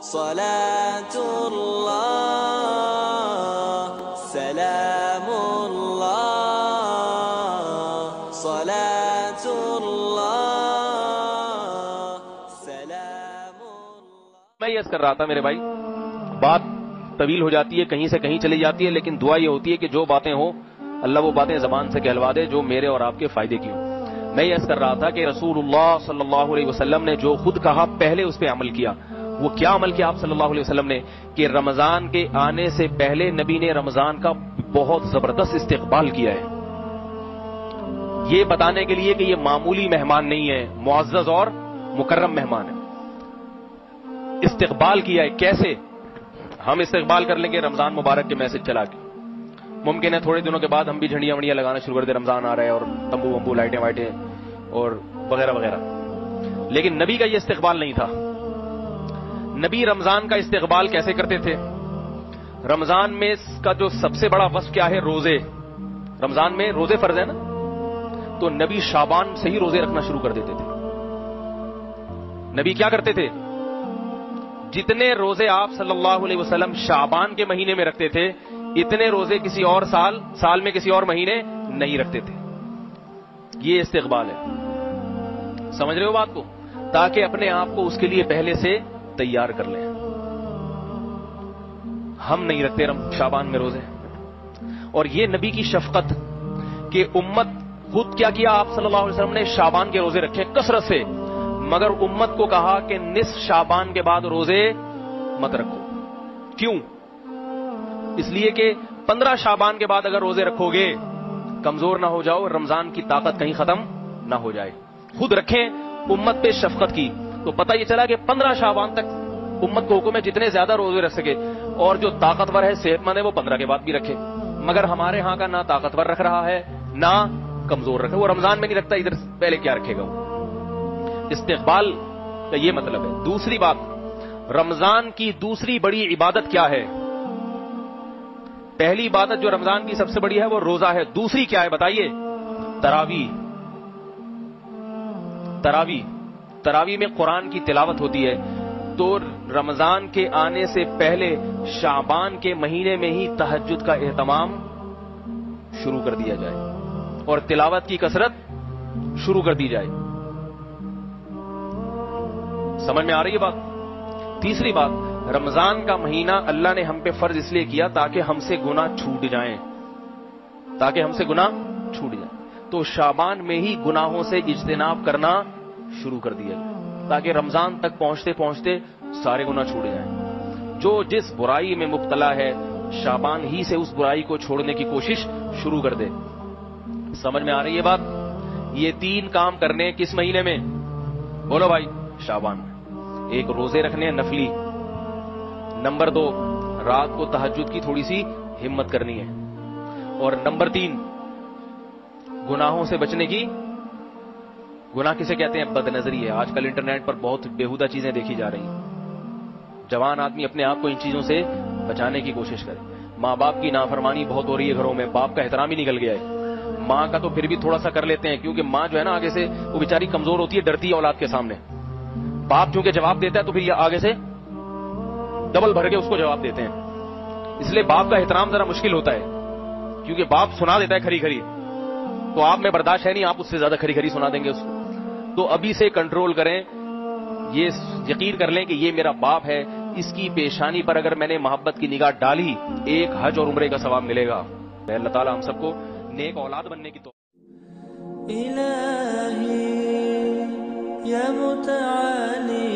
صلاة الله سلام الله صلاة الله سلام الله میں یہ کر رہا تھا میرے بھائی، بات طویل ہو جاتی ہے، کہیں سے کہیں چلی جاتی ہے، لیکن دعا یہ ہوتی ہے کہ جو باتیں ہوں، اللہ وہ باتیں زبان سے کہلوا دے جو میرے اور آپ کے فائدے کی ہوں۔ میں یہ کر رہا تھا کہ رسول اللہ صلی اللہ علیہ وسلم نے جو خود کہا، پہلے اس پہ عمل کیا۔ وہ کیا عمل کیا آپ صلی اللہ علیہ وسلم نے کہ رمضان کے آنے سے پہلے نبی نے رمضان کا بہت زبردست استقبال کیا ہے؟ یہ بتانے کے لیے کہ یہ معمولی مہمان نہیں ہے، معزز اور مکرم مہمان ہے۔ استقبال کیا ہے، کیسے؟ ہم استقبال کر لیں گے رمضان مبارک کے میسج چلا کے۔ ممکن ہے تھوڑے دنوں کے بعد ہم بھی جھنڈیاں وڑیاں لگانا شروع کر دیں، رمضان آ رہا ہے اور تمبو ومبو لائٹیں وائٹیں اور وغیرہ وغیرہ۔ لیکن نبی کا یہ استقبال نہیں تھا۔ نبی رمضان کا استقبال کیسے کرتے تھے؟ رمضان میں اس کا جو سب سے بڑا وصف کیا ہے؟ روزے۔ رمضان میں روزے فرض ہے نا؟ تو نبی شابان سے ہی روزے رکھنا شروع کر دیتے تھے۔ نبی کیا کرتے تھے؟ جتنے روزے آپ صلی اللہ علیہ وسلم شابان کے مہینے میں رکھتے تھے، اتنے روزے کسی اور سال سال میں کسی اور مہینے نہیں رکھتے تھے۔ یہ استقبال ہے۔ سمجھ رہے ہو بات کو؟ تاکہ اپنے آپ کو اس کے لیے پہلے سے تیار کر لیں۔ ہم نہیں رکھتے رم شابان میں روزے اور یہ نبی کی شفقت کہ امت خود کیا کیا، آپ صلی اللہ علیہ وسلم نے شابان کے روزے رکھے کثرت سے، مگر امت کو کہا کہ نصف شابان کے بعد روزے مت رکھو۔ کیوں؟ اس لیے کہ پندرہ شابان کے بعد اگر روزے رکھو گے، کمزور نہ ہو جاؤ، رمضان کی طاقت کہیں ختم نہ ہو جائے۔ خود رکھیں امت پہ شفقت کی۔ تو پتہ یہ چلا کہ پندرہ شابان تک امت کو حکم ہے جتنے زیادہ روزے رکھ سکے اور جو طاقتور ہے صحت مند ہے وہ پندرہ کے بعد بھی رکھے۔ مگر ہمارے ہاں کا نہ طاقتور رکھ رہا ہے، نہ کمزور رکھے وہ رمضان میں نہیں رکھتا، ادھر پہلے کیا رکھے گا وہ؟ استقبال کا یہ مطلب ہے۔ دوسری بات، رمضان کی دوسری بڑی عبادت کیا ہے؟ پہلی عبادت جو رمضان کی سب سے بڑی ہے وہ روزہ ہے۔ دوسری کیا ہے؟ بتائیے۔ تراوی تراوی تراوی میں قرآن کی تلاوت ہوتی ہے تو رمضان کے آنے سے پہلے شابان کے مہینے میں ہی تہجد کا اہتمام شروع کر دیا جائے اور تلاوت کی کثرت شروع کر دی جائے۔ سمجھ میں آ رہی ہے بات؟ تیسری بات، رمضان کا مہینہ اللہ نے ہم پہ فرض اس لیے کیا تاکہ ہم سے گنا چھوٹ جائیں۔ تاکہ ہم سے گنا چھوٹ جائیں۔ تو شابان میں ہی گناہوں سے اجتناب کرنا شروع کر دیا تاکہ رمضان تک پہنچتے پہنچتے سارے گنا چھوٹ جائیں۔ جو جس برائی میں مبتلا ہے، شابان ہی سے اس برائی کو چھوڑنے کی کوشش شروع کر دے۔ سمجھ میں آ رہی ہے بات؟ یہ تین کام کرنے کس مہینے میں؟ بولو بھائی، شابان ایک روزے رکھنے، نفلی۔ نمبر دو، رات کو تحجد کی تھوڑی سی ہمت کرنی ہے۔ اور نمبر تین، گناہوں سے بچنے کی گناہ کسے کہتے ہیں؟ بد نظری ہے۔ آج کل انٹرنیٹ پر بہت بےحدہ چیزیں دیکھی جا رہی ہیں۔ جوان آدمی اپنے آپ کو ان چیزوں سے بچانے کی کوشش کرے۔ ماں باپ کی نافرمانی بہت ہو رہی ہے گھروں میں۔ باپ کا احترام ہی نکل گیا ہے۔ ماں کا تو پھر بھی تھوڑا سا کر لیتے ہیں، کیونکہ ماں جو ہے نا آگے سے، وہ بیچاری کمزور ہوتی ہے، ڈرتی ہے اولاد کے سامنے۔ باپ چونکہ جواب دیتا ہے تو پھر یہ آگے سے ڈبل بھر کے اس کو جواب دیتے ہیں۔ اس لیے باپ کا احترام ذرا مشکل ہوتا ہے، کیونکہ باپ سنا دیتا ہے کھری کھری۔ تو آپ میں برداشت ہے نہیں، آپ اس سے زیادہ کھری کھری سنا دیں گے اس کو۔ تو ابھی سے کنٹرول کریں۔ یہ یقین کر لیں کہ یہ میرا باپ ہے۔ اس کی پیشانی پر اگر میں نے محبت کی نگاہ ڈالی، ایک حج اور عمرے کا ثواب ملے گا۔ اللہ تعالیٰ، ہم سب کو نیک اولاد بننے کی تو إلهي يا متعالي